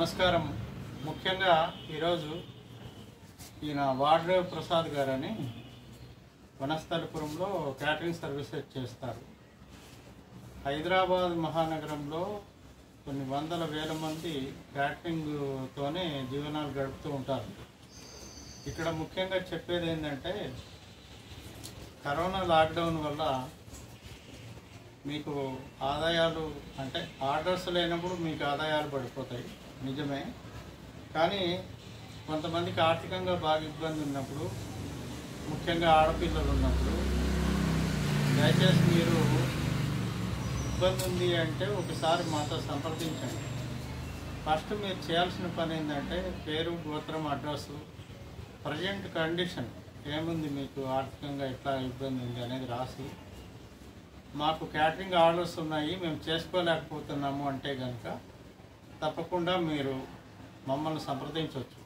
నమస్కారం. ముఖ్యంగా ఈరోజు ఈయన వాడ్రేవ్ ప్రసాద్ గారని వనస్థలపురంలో క్యాటరింగ్ సర్వీసెస్ చేస్తారు. హైదరాబాద్ మహానగరంలో కొన్ని వందల వేల మంది క్యాటరింగ్తోనే జీవనాలు గడుపుతూ ఉంటారు. ఇక్కడ ముఖ్యంగా చెప్పేది ఏంటంటే కరోనా లాక్డౌన్ వల్ల మీకు ఆదాయాలు అంటే ఆర్డర్స్ లేనప్పుడు మీకు ఆదాయాలు పడిపోతాయి. నిజమే. కానీ కొంతమందికి ఆర్థికంగా బాగా ఇబ్బంది ఉన్నప్పుడు ముఖ్యంగా ఆడపిల్లలు ఉన్నప్పుడు దయచేసి మీరు ఇబ్బంది ఉంది అంటే ఒకసారి మాతో సంప్రదించండి. ఫస్ట్ మీరు చేయాల్సిన పని ఏంటంటే పేరు గోత్రం అడ్రస్సు ప్రజెంట్ కండిషన్ ఏముంది మీకు ఆర్థికంగా ఎట్లా ఇబ్బంది ఉంది అనేది రాసి మాకు క్యాటరింగ్ ఆర్డర్స్ ఉన్నాయి మేము చేసుకోలేకపోతున్నాము అంటే కనుక తప్పకుండా మీరు మమ్మల్ని సంప్రదించవచ్చు.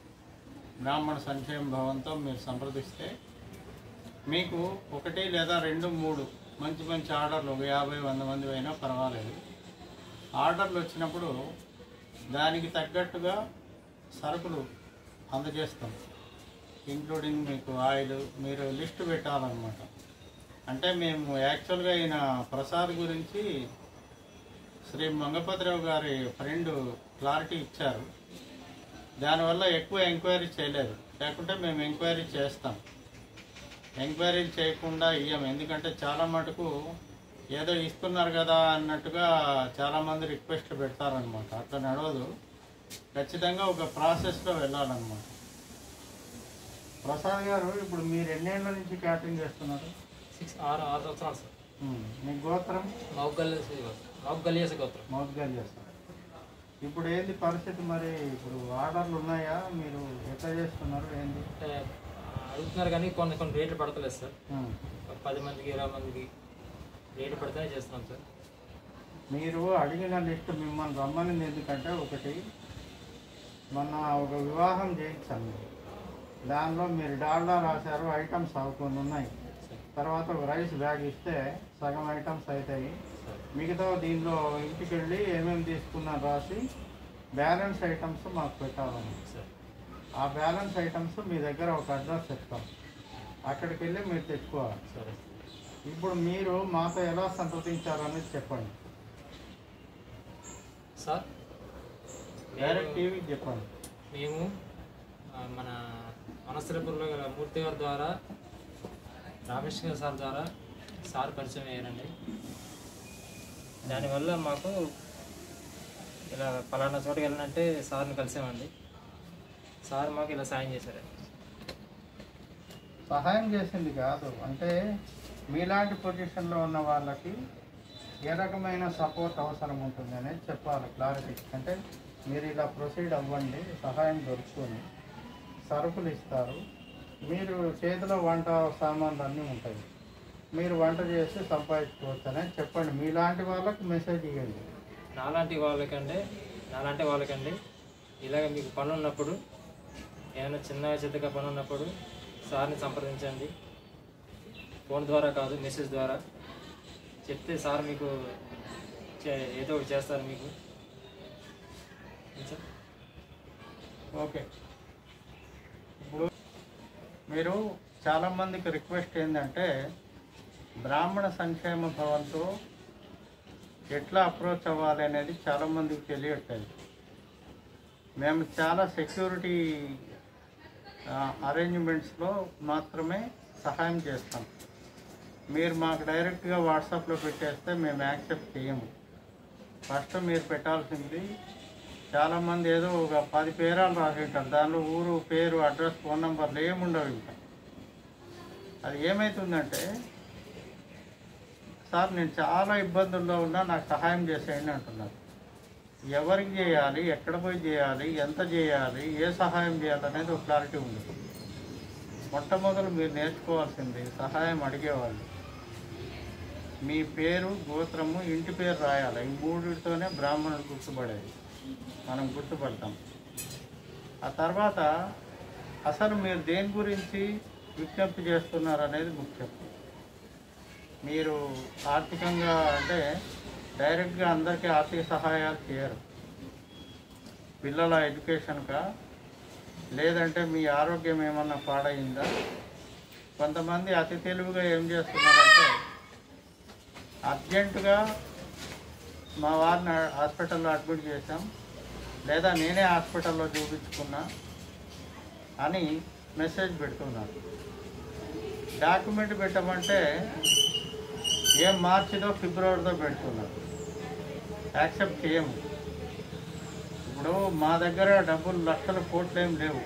బ్రాహ్మణ సంక్షేమ భవంతో మీరు సంప్రదిస్తే మీకు ఒకటి లేదా రెండు మూడు మంచి మంచి ఆర్డర్లు ఒక యాభై వంద మంది అయినా పర్వాలేదు. ఆర్డర్లు వచ్చినప్పుడు దానికి తగ్గట్టుగా సరుకులు అందజేస్తాం. ఇంక్లూడింగ్ మీకు ఆయిల్ మీరు లిస్ట్ పెట్టాలన్నమాట. అంటే మేము యాక్చువల్గా ఈయన ప్రసాద్ గురించి శ్రీ మంగపతిరావు గారి ఫ్రెండ్ క్లారిటీ ఇచ్చారు. దానివల్ల ఎక్కువ ఎంక్వైరీ చేయలేదు. లేకుంటే మేము ఎంక్వైరీ చేస్తాం. ఎంక్వైరీ చేయకుండా ఇయ్యం. ఎందుకంటే చాలా మటుకు ఏదో ఇస్తున్నారు కదా అన్నట్టుగా చాలామంది రిక్వెస్ట్ పెడతారనమాట అట్లా నడవదు. ఖచ్చితంగా ఒక ప్రాసెస్లో వెళ్ళాలన్నమాట. ప్రసాద్ గారు ఇప్పుడు మీరు ఎన్నేళ్ళ నుంచి క్యాటరింగ్ చేస్తున్నారు? సిక్స్ ఆరు ఆరు సంవత్సరాలు సార్. మీ గోత్రం? మౌగల్ మౌగల్యేస గోత్రం. మౌద్గాలు చేస్తారు ఇప్పుడు ఏంది పరిస్థితి మరి? ఇప్పుడు ఆర్డర్లు ఉన్నాయా? మీరు ఎట్లా చేస్తున్నారు? ఏంది? అడుగుతున్నారు కానీ కొన్ని కొన్ని రేట్లు పడతలేదు సార్. పది మందికి ఇరవై మందికి రేట్లు పడితేనే చేస్తున్నాం సార్. మీరు అడిగిన లిస్ట్ మిమ్మల్ని రమ్మనింది ఎందుకంటే ఒకటి మొన్న ఒక వివాహం చేయించాను. దానిలో మీరు డాల్డా రాశారు ఐటమ్స్ కొన్ని ఉన్నాయి. తర్వాత ఒక రైస్ బ్యాగ్ ఇస్తే సగం ఐటమ్స్ అవుతాయి మిగతా దీనిలో ఇంటికి వెళ్ళి ఏమేమి తీసుకున్నాను రాసి బ్యాలెన్స్ ఐటమ్స్ మాకు పెట్టాలని. సార్ ఆ బ్యాలెన్స్ ఐటమ్స్ మీ దగ్గర ఒక అడ్రస్ చెప్తాం. అక్కడికి వెళ్ళి మీరు తెచ్చుకోవాలి. సరే ఇప్పుడు మీరు మాతో ఎలా సంప్రదించాలనేది చెప్పండి. సార్ డైరెక్ట్ టీవీకి చెప్పండి. మేము మన మనస్థలపూర్లో గల మూర్తి గారి ద్వారా రామేష్ సార్ ద్వారా సార్ పరిచయం అయ్యారండి. దానివల్ల మాకు ఇలా పలానా చోటుకి వెళ్ళాలంటే సార్ని కలిసామండి. సార్ మాకు ఇలా సాయం చేశారండి సహాయం చేసింది కాదు. అంటే మీలాంటి పొజిషన్లో ఉన్న వాళ్ళకి ఏ రకమైన సపోర్ట్ అవసరం ఉంటుంది అనేది చెప్పాలి క్లారిటీ. అంటే మీరు ఇలా ప్రొసీడ్ అవ్వండి సహాయం దొరుకుతుంది సరుకులు ఇస్తారు. మీరు చేతిలో వంట సామాన్లు అన్నీ ఉంటాయి. మీరు వంట చేసి సంపాదించుకోవచ్చు అనేది చెప్పండి. మీలాంటి వాళ్ళకి మెసేజ్ ఇవ్వండి. నాలాంటి వాళ్ళకంటే నాలాంటి వాళ్ళకండి. ఇలాగ మీకు పని ఉన్నప్పుడు ఏమైనా చిన్న చిన్నగా పని ఉన్నప్పుడు సార్ని సంప్రదించండి. ఫోన్ ద్వారా కాదు మెసేజ్ ద్వారా. చెప్తే సార్ మీకు ఏదో ఒకటి చేస్తారు మీకు? ఓకే. మీరు చాలామందికి రిక్వెస్ట్ ఏంటంటే బ్రాహ్మణ సంక్షేమ భవన్తో ఎట్లా అప్రోచ్ అవ్వాలి అనేది చాలామందికి తెలియట్లేదు. మేము చాలా సెక్యూరిటీ అరేంజ్మెంట్స్లో మాత్రమే సహాయం చేస్తాం. మీరు మాకు డైరెక్ట్గా వాట్సాప్లో పెట్టేస్తే మేము యాక్సెప్ట్ చేయము. ఫస్ట్ మీరు పెట్టాల్సింది చాలామంది ఏదో ఒక పది పేరాలు రాసి ఉంటారు దానిలో ఊరు పేరు అడ్రస్ ఫోన్ నెంబర్లు ఏముండవు ఇంకా. అది ఏమవుతుందంటే సార్ నేను చాలా ఇబ్బందుల్లో ఉన్నా నాకు సహాయం చేసేయండి అంటున్నారు. ఎవరికి చేయాలి ఎక్కడ పోయి చేయాలి ఎంత చేయాలి ఏ సహాయం చేయాలి అనేది ఒక క్లారిటీ ఉంది. మొట్టమొదలు మీరు నేర్చుకోవాల్సింది సహాయం అడిగేవాళ్ళు. మీ పేరు గోత్రము ఇంటి పేరు రాయాలి. ఈ మూడితోనే బ్రాహ్మణులు గుర్తుపడేది. మనం గుర్తుపడతాం. ఆ తర్వాత అసలు మీరు దేని గురించి విజ్ఞప్తి చేస్తున్నారు అనేది ముఖ్యం. మీరు ఆర్థికంగా అంటే డైరెక్ట్గా అందరికీ ఆర్థిక సహాయాలు చేయరు. పిల్లల ఎడ్యుకేషన్కా లేదంటే మీ ఆరోగ్యం ఏమన్నా పాడైందా కొంతమంది అతి తెలివిగా ఏం చేస్తున్నారంటే అర్జెంటుగా మా వారిని హాస్పిటల్లో అడ్మిట్ చేశాం. లేదా నేనే హాస్పిటల్లో చూపించుకున్నా అని మెసేజ్ పెడుతున్నారు. డాక్యుమెంట్ పెట్టమంటే ఏం మార్చిదో ఫిబ్రవరితో పెడుతున్నారు. యాక్సెప్ట్ చేయము. ఇప్పుడు మా దగ్గర డబ్బులు లక్షల కోట్లు ఏం లేవు.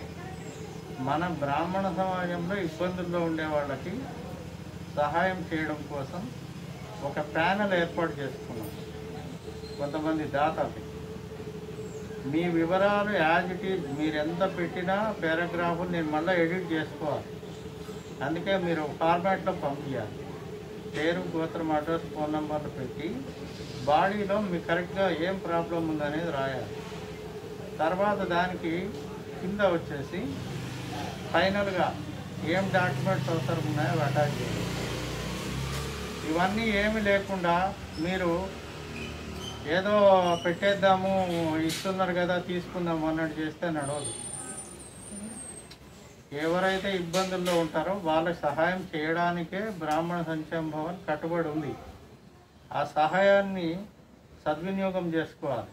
మన బ్రాహ్మణ సమాజంలో ఇబ్బందుల్లో ఉండే వాళ్ళకి సహాయం చేయడం కోసం ఒక ప్యానెల్ ఏర్పాటు చేసుకున్నాం. కొంతమంది దాతలు. మీ వివరాలు యాజ్ ఇట్ ఈజ్ మీరు ఎంత పెట్టినా పారాగ్రాఫ్ నేను మళ్ళీ ఎడిట్ చేసుకోవాలి. అందుకే మీరు ఫార్మాట్లో పంపించాలి పేరు గోత్రం అడ్రస్ ఫోన్ నెంబర్లు పెట్టి బాడీలో మీకు కరెక్ట్గా ఏం ప్రాబ్లం ఉందనేది రాయాలి. తర్వాత దానికి కింద వచ్చేసి ఫైనల్గా ఏం డాక్యుమెంట్స్ అవసరం ఉన్నాయో అటాచ్ చేయాలి ఇవన్నీ ఏమి లేకుండా మీరు ఏదో పెట్టేద్దాము ఇస్తున్నారు కదా తీసుకుందాము అన్నట్టు చేస్తే నడవదు. ఎవరైతే ఇబ్బందుల్లో ఉంటారో వాళ్ళకి సహాయం చేయడానికే బ్రాహ్మణ సంక్షేమ భవన్ కట్టుబడి ఉంది. ఆ సహాయాన్ని సద్వినియోగం చేసుకోవాలి.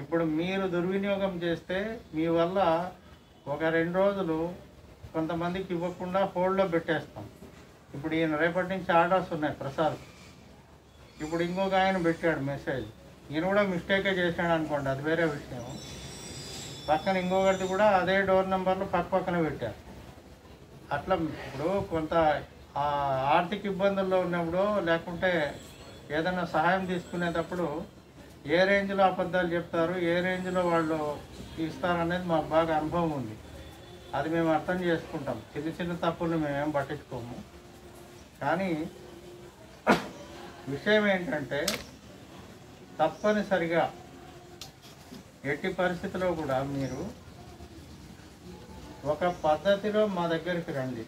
ఇప్పుడు మీరు దుర్వినియోగం చేస్తే మీ వల్ల ఒక రెండు రోజులు కొంతమందికి ఇవ్వకుండా హోల్డ్లో పెట్టేస్తాం. ఇప్పుడు ఈయన రేపటి నుంచి ఆర్డర్స్ ఉన్నాయి ప్రసాద్ ఇప్పుడు ఇంకొక ఆయన పెట్టాడు మెసేజ్. ఈయన కూడా మిస్టేకే చేశాడు అనుకోండి అది వేరే విషయం. పక్కన ఇంకొకరిది కూడా అదే డోర్ నెంబర్లు పక్క పక్కన పెట్టారు. అట్లా ఇప్పుడు కొంత ఆ ఆర్థిక ఇబ్బందుల్లో ఉన్నప్పుడు లేకుంటే ఏదైనా సహాయం తీసుకునేటప్పుడు ఏ రేంజ్లో అబద్ధాలు చెప్తారు ఏ రేంజ్లో వాళ్ళు ఇస్తారనేది మాకు బాగా అనుభవం ఉంది. అది మేము అర్థం చేసుకుంటాం. చిన్న చిన్న తప్పులు మేమేం పట్టించుకోము. కానీ విషయం ఏంటంటే తప్పనిసరిగా ఎట్టి పరిస్థితిలో కూడా మీరు ఒక పద్ధతిలో మా దగ్గరికి రండి.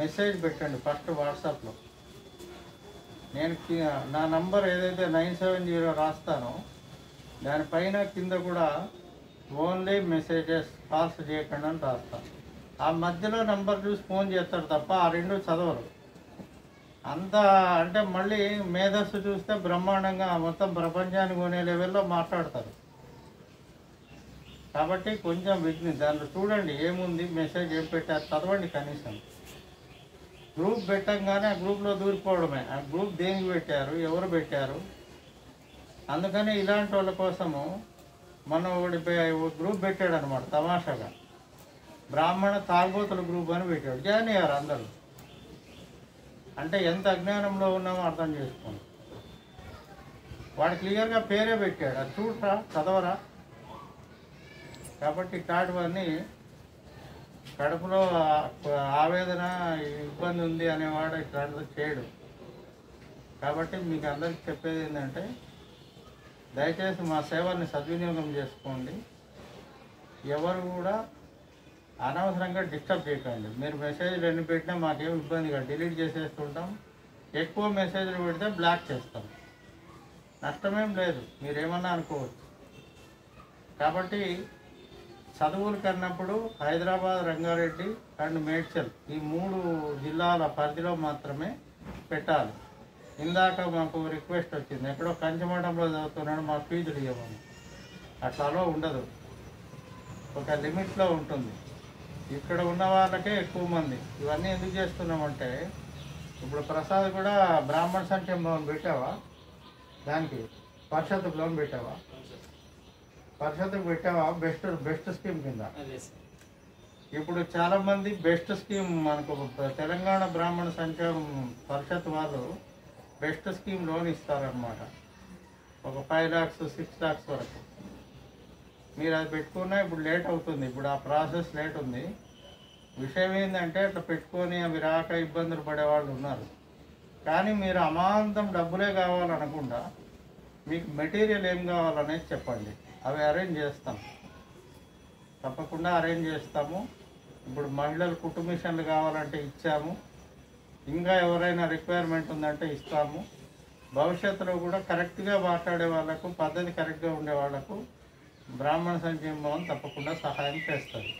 మెసేజ్ పెట్టండి ఫస్ట్ వాట్సాప్లో. నేను నా నంబర్ ఏదైతే నైన్ సెవెన్ జీరో రాస్తానో దానిపైన కింద కూడా ఓన్లీ మెసేజెస్ కాల్స్ చేయకుండా అని రాస్తాను. ఆ మధ్యలో నంబర్ చూసి ఫోన్ చేస్తారు తప్ప ఆ రెండు చదవరు. అంత అంటే మళ్ళీ మేధస్సు చూస్తే బ్రహ్మాండంగా మొత్తం ప్రపంచాన్ని కొనే లెవెల్లో మాట్లాడతారు. కాబట్టి కొంచెం విజ్ఞ దాంట్లో చూడండి ఏముంది మెసేజ్ ఏం పెట్టారు చదవండి కనీసం. గ్రూప్ పెట్టంగానే ఆ గ్రూప్లో దూరిపోవడమే. ఆ గ్రూప్ దేనికి పెట్టారు ఎవరు పెట్టారు? అందుకని ఇలాంటి వాళ్ళ కోసము మనం ఒకటి గ్రూప్ పెట్టాడు అనమాట తమాషాగా. బ్రాహ్మణ తాగుబోతుల గ్రూప్ అని పెట్టాడు. జాయిన్ అయ్యారు అందరూ. అంటే ఎంత అజ్ఞానంలో ఉన్నామో అర్థం చేసుకోండి. వాడు క్లియర్గా పేరే పెట్టాడు. అది చూడరా? చదవరా? కాబట్టి ఇట్లాంటివన్నీ కడుపులో ఆవేదన ఇబ్బంది ఉంది అనేవాడు ఇట్లాంటిది చేయడు. కాబట్టి మీకు అందరికి చెప్పేది ఏంటంటే దయచేసి మా సేవల్ని సద్వినియోగం చేసుకోండి. ఎవరు కూడా అనవసరంగా డిస్టర్బ్ చేయకండి. మీరు మెసేజ్లు ఎన్ని పెట్టినా మాకేం ఇబ్బంది కాదు. డిలీట్ చేసేస్తుంటాం. ఎక్కువ మెసేజ్లు పెడితే బ్లాక్ చేస్తాం. నష్టమేం లేదు. మీరేమన్నా అనుకోవచ్చు. కాబట్టి చదువులు కన్నప్పుడు హైదరాబాద్ రంగారెడ్డి అండ్ మేడ్చల్ ఈ మూడు జిల్లాల పరిధిలో మాత్రమే పెట్టాలి. ఇందాక మాకు రిక్వెస్ట్ వచ్చింది. ఎక్కడో కంచమఠంలో చదువుతున్నాడు మా ఫీజులు ఇవ్వమని. అట్లాలో ఉండదు. ఒక లిమిట్లో ఉంటుంది. ఇక్కడ ఉన్న వాళ్ళకే ఎక్కువ మంది. ఇవన్నీ ఎందుకు చేస్తున్నామంటే ఇప్పుడు ప్రసాద్ కూడా బ్రాహ్మణ సంక్షేమ భవన్ పెట్టావా? దానికి పరిషత్ లోన్ పెట్టావా? పరిషత్కు పెట్టావా? బెస్ట్ బెస్ట్ స్కీమ్ కింద. ఇప్పుడు చాలా మంది బెస్ట్ స్కీమ్ మనకు తెలంగాణ బ్రాహ్మణ సంక్షేమం పరిషత్ వాళ్ళు బెస్ట్ స్కీమ్ లోన్ ఇస్తారనమాట ఒక ఫైవ్ ల్యాక్స్ సిక్స్ ల్యాక్స్ వరకు. మీరు అది పెట్టుకున్నా ఇప్పుడు లేట్ అవుతుంది. ఇప్పుడు ఆ ప్రాసెస్ లేట్ ఉంది. విషయం ఏంటంటే అట్లా పెట్టుకొని అవి రాక ఇబ్బందులు పడేవాళ్ళు ఉన్నారు. కానీ మీరు అమాంతం డబ్బులే కావాలనకుండా మీకు మెటీరియల్ ఏం కావాలనేది చెప్పండి. అవి అరేంజ్ చేస్తాం. తప్పకుండా అరేంజ్ చేస్తాము. ఇప్పుడు మహిళలు కుటుంబిషన్లు కావాలంటే ఇచ్చాము. ఇంకా ఎవరైనా రిక్వైర్మెంట్ ఉందంటే ఇస్తాము. భవిష్యత్తులో కూడా కరెక్ట్గా మాట్లాడే వాళ్ళకు పద్ధతి కరెక్ట్గా ఉండే వాళ్ళకు బ్రాహ్మణ సంక్షేమం తప్పకుండా సహాయం చేస్తారు.